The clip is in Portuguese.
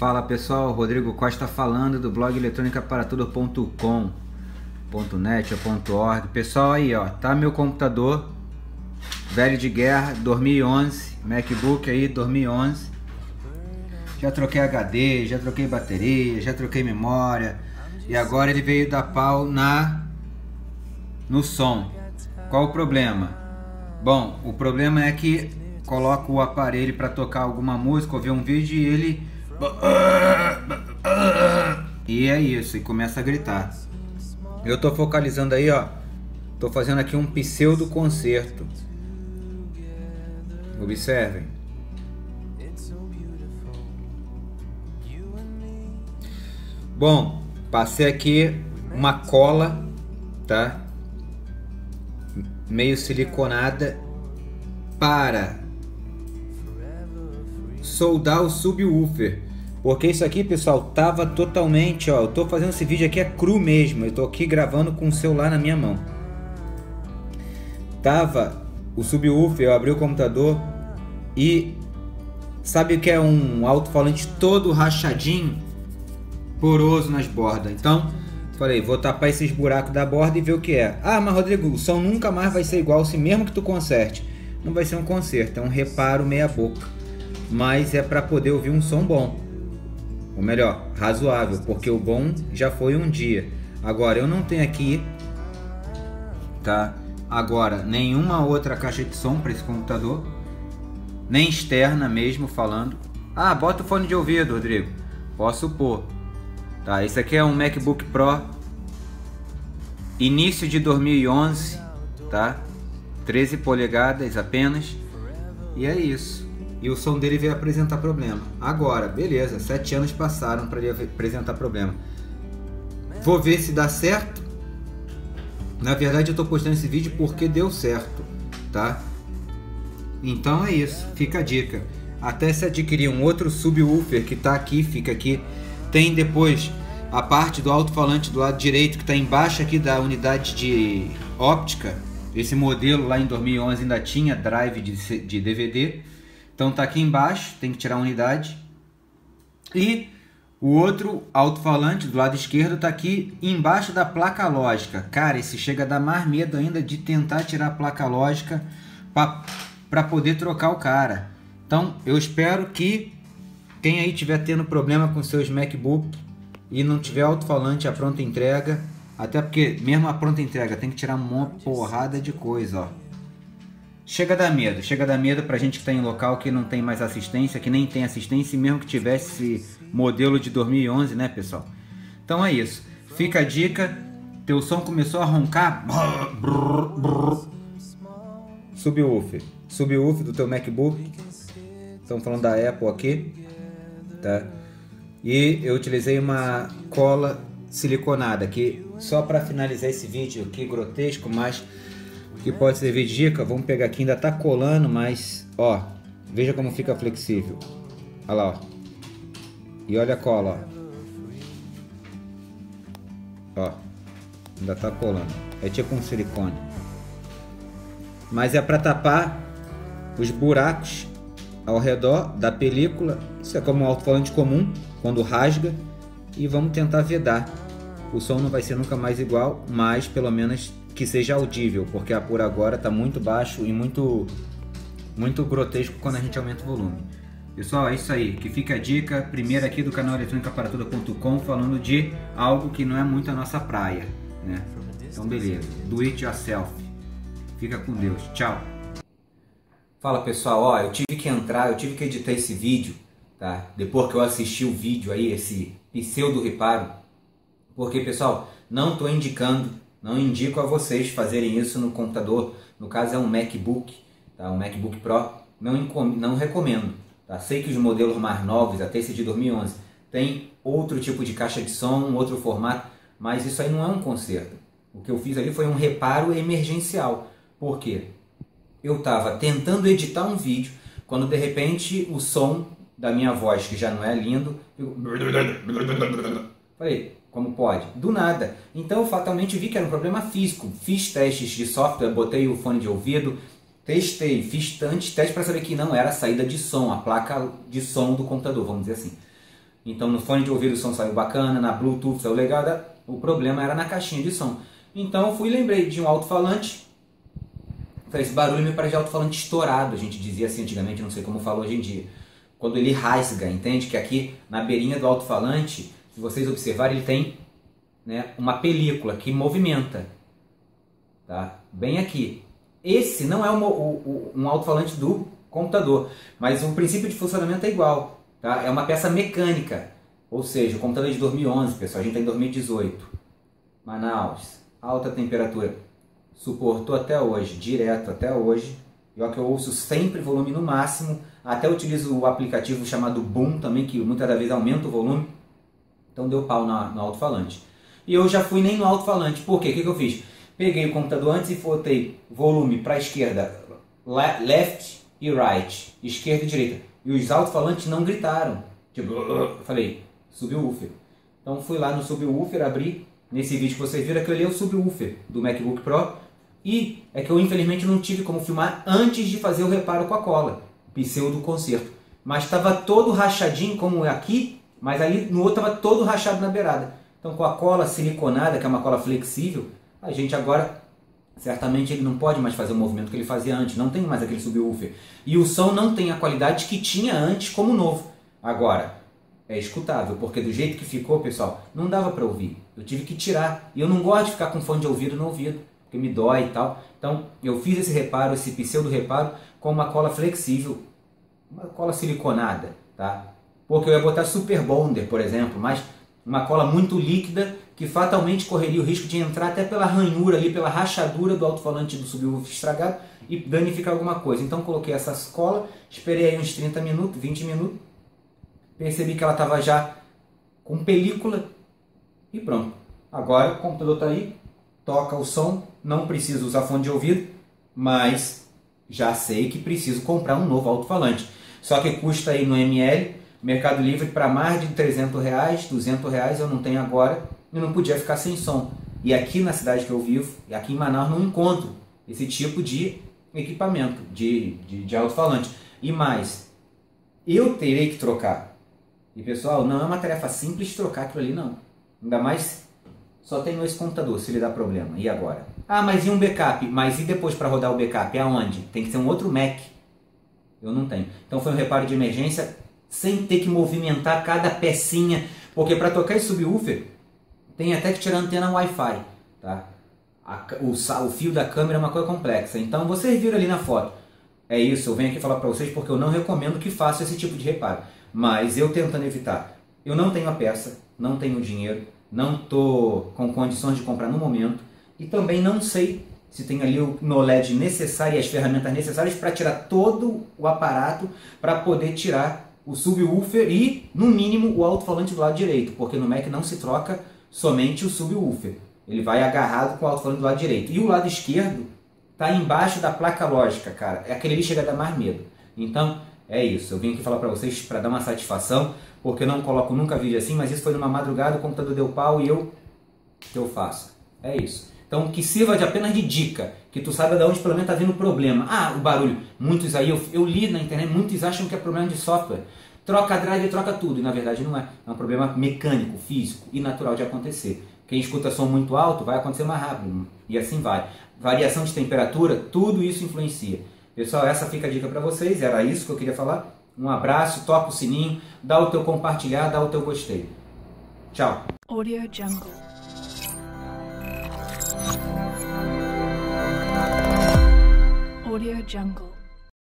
Fala pessoal, Rodrigo Costa falando do blog eletrônicaparatudo.com .net ou .org Pessoal aí ó, tá meu computador velho de guerra 2011, MacBook aí 2011 já troquei HD, já troquei bateria, já troquei memória e agora ele veio dar pau na no som. Qual o problema? Bom, o problema é que coloco o aparelho para tocar alguma música ou ver um vídeo e ele e é isso, e começa a gritar. Eu tô focalizando aí, ó. Tô fazendo aqui um pseudo concerto. Observem. Bom, passei aqui uma cola, tá? Meio siliconada para soldar o subwoofer. Porque isso aqui, pessoal, tava totalmente, ó, eu tô fazendo esse vídeo aqui é cru mesmo. Eu tô aqui gravando com o celular na minha mão. Tava o subwoofer, eu abri o computador e sabe o que é um alto-falante todo rachadinho? poroso nas bordas. Então, falei, vou tapar esses buracos da borda e ver o que é. Ah, mas Rodrigo, o som nunca mais vai ser igual se mesmo que tu conserte. Não vai ser um conserto, é um reparo meia boca. Mas é para poder ouvir um som bom. Ou melhor, razoável, porque o bom já foi um dia. Agora, eu não tenho aqui, tá? Agora, nenhuma outra caixa de som para esse computador. Nem externa mesmo, falando. Ah, bota o fone de ouvido, Rodrigo. Posso pôr. Tá, esse aqui é um MacBook Pro início de 2011, tá? 13 polegadas apenas. E é isso. E o som dele veio apresentar problema. Agora, beleza, 7 anos passaram para ele apresentar problema. Vou ver se dá certo. Na verdade, eu estou postando esse vídeo porque deu certo, tá? Então é isso, fica a dica. Até se adquirir um outro subwoofer que está aqui, fica aqui tem depois a parte do alto-falante do lado direito que está embaixo aqui da unidade de óptica. Esse modelo lá em 2011 ainda tinha drive de DVD. Então tá aqui embaixo, tem que tirar a unidade. E o outro alto-falante do lado esquerdo está aqui embaixo da placa lógica. Cara, esse chega a dar mais medo ainda de tentar tirar a placa lógica para poder trocar o cara. Então eu espero que quem aí tiver tendo problema com seus MacBook e não tiver alto-falante a pronta entrega, até porque mesmo a pronta entrega tem que tirar uma porrada de coisa, ó. Chega a dar medo, chega a dar medo pra gente que tá em local que não tem mais assistência, que nem tem assistência, mesmo que tivesse modelo de 2011, né, pessoal? Então é isso. Fica a dica. Teu som começou a roncar. Subwoofer. Subwoofer do teu MacBook. Estamos falando da Apple aqui tá? E eu utilizei uma cola siliconada que só para finalizar esse vídeo aqui grotesco, mas que pode servir de dica, vamos pegar aqui, ainda tá colando, mas ó, veja como fica flexível. Olha lá, ó. E olha a cola, ó. Ó, ainda tá colando. É tipo um silicone. Mas é para tapar os buracos ao redor da película. Isso é como um alto-falante comum, quando rasga. E vamos tentar vedar. O som não vai ser nunca mais igual, mas pelo menos que seja audível, porque a por agora está muito baixo e muito, muito grotesco quando a gente aumenta o volume. Pessoal, é isso aí. Que fica a dica, primeiro aqui do canal eletrônicaparatuda.com, falando de algo que não é muito a nossa praia, né? Então beleza, do it yourself. Fica com Deus. Tchau. Fala pessoal, ó, eu tive que entrar, eu tive que editar esse vídeo, tá? Depois que eu assisti o vídeo aí, esse pseudo reparo, porque pessoal, não estou indicando, não indico a vocês fazerem isso no computador, no caso é um MacBook, tá? Um MacBook Pro, não, não recomendo, tá? Sei que os modelos mais novos, até esse de 2011, tem outro tipo de caixa de som, outro formato, mas isso aí não é um conserto. O que eu fiz ali foi um reparo emergencial. Por quê? eu estava tentando editar um vídeo, quando de repente o som da minha voz, que já não é lindo, ficou... Falei, como pode? Do nada. Então eu fatalmente vi que era um problema físico. Fiz testes de software, botei o fone de ouvido, testei, fiz tantos testes para saber que não era a saída de som, a placa de som do computador, vamos dizer assim. Então no fone de ouvido o som saiu bacana, na Bluetooth saiu legal, o problema era na caixinha de som. Então eu fui lembrei de um alto-falante. Esse barulho me parece de alto-falante estourado, a gente dizia assim antigamente, não sei como falou hoje em dia. Quando ele rasga, entende? Que aqui na beirinha do alto-falante, se vocês observarem, ele tem né, uma película que movimenta. Tá? Bem aqui. Esse não é um, um alto-falante do computador, mas o princípio de funcionamento é igual. Tá? É uma peça mecânica. Ou seja, o computador é de 2011, pessoal, a gente está em 2018. Manaus, alta temperatura. Suportou até hoje, direto até hoje. E ó que eu ouço sempre volume no máximo. Até utilizo o aplicativo chamado Boom também, que muitas das vezes aumenta o volume. Então deu pau na, no alto-falante. E eu já fui nem no alto-falante. Por quê? O que, que eu fiz? Peguei o computador antes e botei volume para a esquerda, left e right, esquerda e direita. E os alto-falantes não gritaram. Tipo, eu falei, subwoofer. Então fui lá no subwoofer, abri Nesse vídeo que vocês viram, que eu li o subwoofer do MacBook Pro. E é que eu infelizmente não tive como filmar antes de fazer o reparo com a cola, pseudo conserto. Mas estava todo rachadinho, como é aqui, mas ali no outro estava todo rachado na beirada. Então com a cola siliconada, que é uma cola flexível, a gente agora, certamente ele não pode mais fazer o movimento que ele fazia antes, não tem mais aquele subwoofer. E o som não tem a qualidade que tinha antes como novo. Agora, é escutável, porque do jeito que ficou, pessoal, não dava para ouvir. Eu tive que tirar. E eu não gosto de ficar com fone de ouvido no ouvido, porque me dói e tal. Então, eu fiz esse reparo, esse pseudo reparo, com uma cola flexível, uma cola siliconada, tá? Porque eu ia botar Super Bonder, por exemplo, mas uma cola muito líquida que fatalmente correria o risco de entrar até pela ranhura ali, pela rachadura do alto-falante do subwoofer estragado e danificar alguma coisa. Então coloquei essa cola, esperei aí uns 30 minutos, 20 minutos, percebi que ela estava já com película e pronto. Agora o computador está aí, toca o som, não preciso usar fone de ouvido, mas já sei que preciso comprar um novo alto-falante. Só que custa aí no ML, Mercado Livre, para mais de 300 reais, 200 reais eu não tenho agora e não podia ficar sem som. E aqui na cidade que eu vivo, aqui em Manaus, não encontro esse tipo de equipamento, de, de, de alto-falante. E mais, eu terei que trocar e pessoal, não é uma tarefa simples trocar aquilo ali, não. Ainda mais só tenho esse computador, se ele dá problema. E agora? Ah, mas e um backup? Mas e depois para rodar o backup? Aonde? Tem que ser um outro Mac. Eu não tenho. Então foi um reparo de emergência sem ter que movimentar cada pecinha. Porque para tocar esse subwoofer, tem até que tirar a antena Wi-Fi. Tá? A, o, o fio da câmera é uma coisa complexa. Então vocês viram ali na foto. É isso, eu venho aqui falar para vocês porque eu não recomendo que faça esse tipo de reparo. Mas eu tentando evitar. Eu não tenho a peça, não tenho dinheiro, não estou com condições de comprar no momento e também não sei se tem ali o knowledge necessário e as ferramentas necessárias para tirar todo o aparato para poder tirar o subwoofer e, no mínimo, o alto-falante do lado direito, porque no Mac não se troca somente o subwoofer. Ele vai agarrado com o alto-falante do lado direito. E o lado esquerdo está embaixo da placa lógica, cara. É aquele ali chega a dar mais medo. Então, é isso, eu vim aqui falar para vocês para dar uma satisfação, porque eu não coloco nunca vídeo assim, mas isso foi numa madrugada, o computador deu pau e eu que eu faço. É isso. Então que sirva de apenas de dica, que tu saiba de onde pelo menos está vindo o problema. Ah, o barulho. Muitos aí, eu, eu li na internet, muitos acham que é problema de software. Troca drive, troca tudo, e na verdade não é. É um problema mecânico, físico e natural de acontecer. Quem escuta som muito alto vai acontecer mais rápido, e assim vai. Variação de temperatura, tudo isso influencia. Pessoal, essa fica a dica para vocês, era isso que eu queria falar. Um abraço, toca o sininho, dá o teu compartilhar, dá o teu gostei. Tchau. Audio Jungle. Audio Jungle.